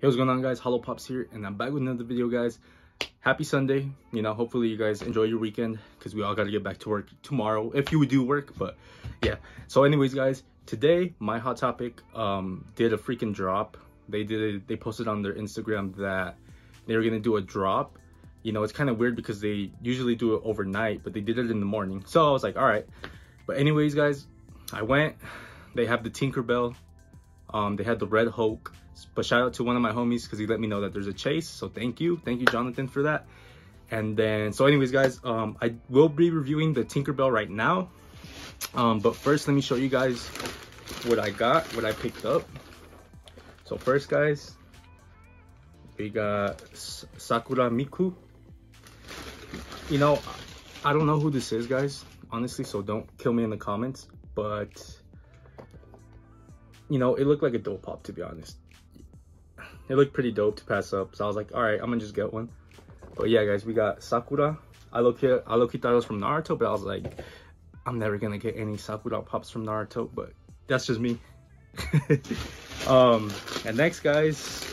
Hey, what's going on guys? Hollow Pops here and I'm back with another video guys. Happy Sunday. You know, hopefully you guys enjoy your weekend because we all got to get back to work tomorrow if you would do work, but yeah. So anyways guys, today my hot topic um did a freaking drop. They did it, they posted on their Instagram that they were going to do a drop. You know, it's kind of weird because they usually do it overnight, but they did it in the morning. So I was like, "All right." But anyways guys, I went. They have the Tinkerbell um, they had the Red Hulk. But shout out to one of my homies because he let me know that there's a chase. So thank you. Thank you, Jonathan, for that. And then, so anyways, guys, um, I will be reviewing the Tinkerbell right now. Um, but first, let me show you guys what I got, what I picked up. So first, guys, we got Sakura Miku. You know, I don't know who this is, guys, honestly, so don't kill me in the comments. But you know, it looked like a dope pop to be honest. It looked pretty dope to pass up. So I was like, all right, I'm gonna just get one. But yeah, guys, we got Sakura. I look here, I look thought it was from Naruto, but I was like, I'm never gonna get any Sakura pops from Naruto, but that's just me. um, and next, guys,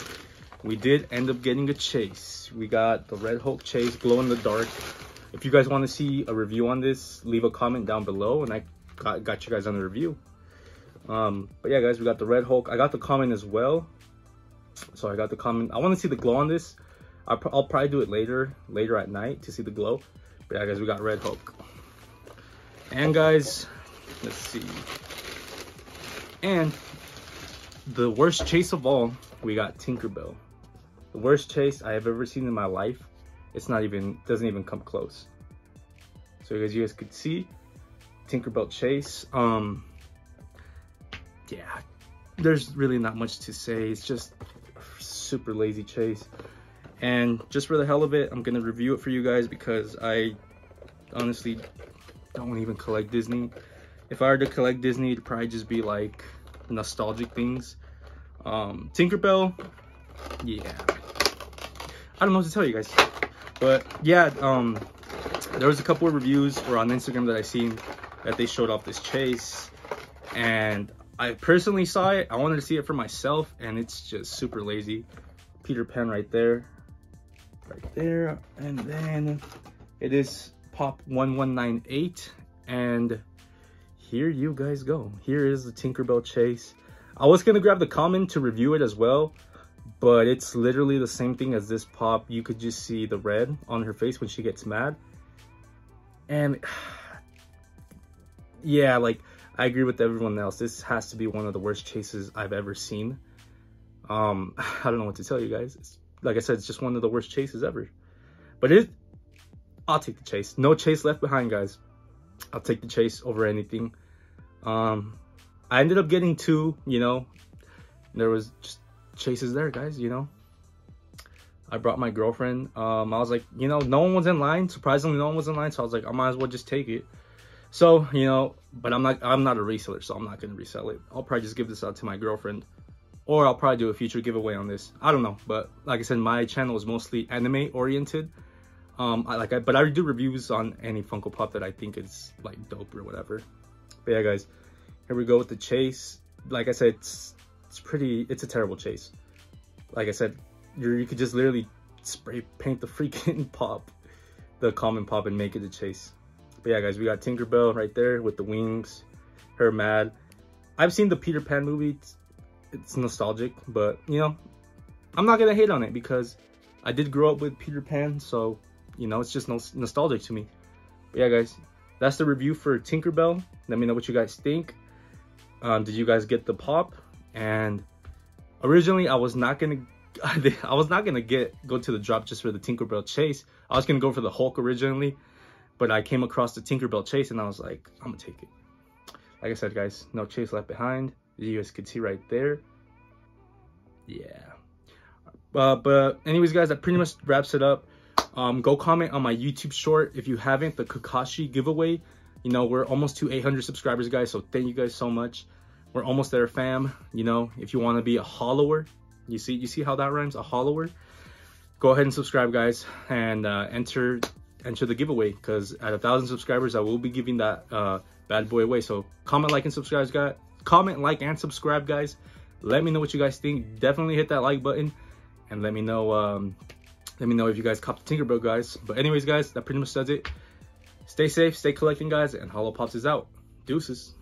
we did end up getting a chase. We got the Red Hulk chase, glow in the dark. If you guys want to see a review on this, leave a comment down below, and I got, got you guys on the review. Um, but yeah, guys, we got the Red Hulk. I got the comment as well. So I got the comment. I want to see the glow on this. I'll, I'll, probably do it later, later at night to see the glow. But yeah, guys, we got Red Hulk. And guys, let's see. And the worst chase of all, we got Tinkerbell. The worst chase I have ever seen in my life. It's not even, doesn't even come close. So as you guys could see, Tinkerbell chase. Um, yeah, there's really not much to say. It's just super lazy chase. And just for the hell of it, I'm gonna review it for you guys because I honestly don't even collect Disney. If I were to collect Disney, it'd probably just be like nostalgic things. Um, Tinkerbell, yeah. I don't know what to tell you guys. But yeah, um, there was a couple of reviews or on Instagram that I seen that they showed off this chase. And I personally saw it. I wanted to see it for myself, and it's just super lazy. Peter Pan right there, right there, and then it is Pop 1198, and here you guys go. Here is the Tinkerbell Chase. I was gonna grab the common to review it as well, but it's literally the same thing as this pop. You could just see the red on her face when she gets mad. And yeah, like I agree with everyone else. This has to be one of the worst chases I've ever seen. Um, I don't know what to tell you guys. It's, like I said, it's just one of the worst chases ever. But it, I'll take the chase. No chase left behind, guys. I'll take the chase over anything. Um, I ended up getting two, you know. There was just chases there, guys, you know. I brought my girlfriend. Um, I was like, you know, no one was in line. Surprisingly, no one was in line. So I was like, I might as well just take it. So, you know, but I'm not I'm not a reseller, so I'm not gonna resell it. I'll probably just give this out to my girlfriend. Or I'll probably do a future giveaway on this. I don't know. But like I said, my channel is mostly anime oriented. Um, I like I, but I do reviews on any Funko Pop that I think is like dope or whatever. But yeah, guys, here we go with the chase. Like I said, it's it's pretty. It's a terrible chase. Like I said, you you could just literally spray paint the freaking pop, the common pop, and make it a chase. But yeah, guys, we got Tinkerbell right there with the wings, her mad. I've seen the Peter Pan movie. It's, it's nostalgic, but you know, I'm not gonna hate on it because I did grow up with Peter Pan, so you know, it's just no nostalgic to me. But yeah, guys, that's the review for Tinkerbell. Let me know what you guys think. Um, did you guys get the pop? And originally, I was not gonna, I was not gonna get go to the drop just for the Tinkerbell chase. I was gonna go for the Hulk originally, but I came across the Tinkerbell Chase and I was like, I'm gonna take it. Like I said, guys, no chase left behind. You guys could see right there. Yeah. Uh, but anyways, guys, that pretty much wraps it up. Um, go comment on my YouTube short if you haven't, the Kakashi giveaway. You know, we're almost to 800 subscribers, guys, so thank you guys so much. We're almost there, fam. You know, if you want to be a hollower, you see, you see how that rhymes, a hollower. Go ahead and subscribe, guys, and uh, enter enter the giveaway because at a thousand subscribers, I will be giving that uh, bad boy away. So comment, like, and subscribe, guys. Comment, like, and subscribe, guys. Let me know what you guys think. Definitely hit that like button. and let me know. Um, let me know if you guys cop the Tinkerbell, guys. But anyways, guys, that pretty much does it. Stay safe, stay collecting, guys, and Hollow Pops is out. Deuces.